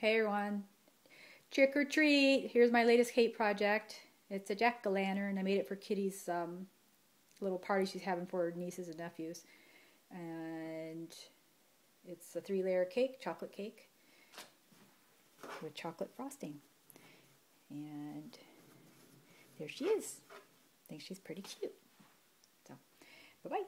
Hey everyone, trick or treat. Here's my latest cake project. It's a jack-o'-lantern. I made it for Kitty's um, little party she's having for her nieces and nephews. And it's a three-layer cake, chocolate cake, with chocolate frosting. And there she is. I think she's pretty cute. So, bye-bye.